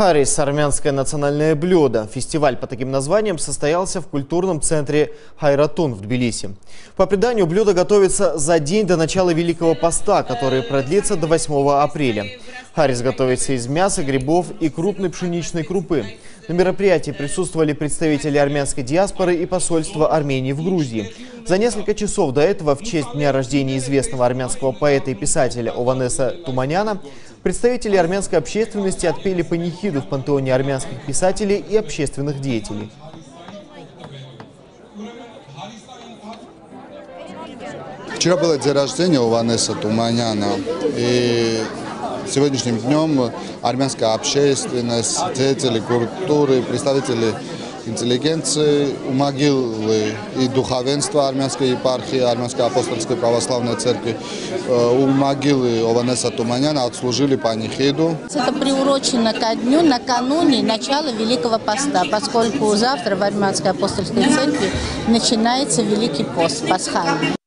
Харис – армянское национальное блюдо. Фестиваль по таким названиям состоялся в культурном центре Хайратун в Тбилиси. По преданию, блюдо готовится за день до начала Великого Поста, который продлится до 8 апреля. Харис готовится из мяса, грибов и крупной пшеничной крупы. На мероприятии присутствовали представители армянской диаспоры и посольства Армении в Грузии. За несколько часов до этого, в честь дня рождения известного армянского поэта и писателя Ованеса Туманяна, представители армянской общественности отпели панихиду в пантеоне армянских писателей и общественных деятелей. Вчера было день рождения у Ванесса Туманяна. И сегодняшним днем армянская общественность, деятели культуры, представители интеллигенции у могилы и духовенства армянской епархии, армянской апостольской православной церкви, у могилы Ованеса Туманяна отслужили панихиду. Это приурочено ко дню накануне начала Великого Поста, поскольку завтра в Армянской апостольской церкви начинается Великий пост, пасхальный.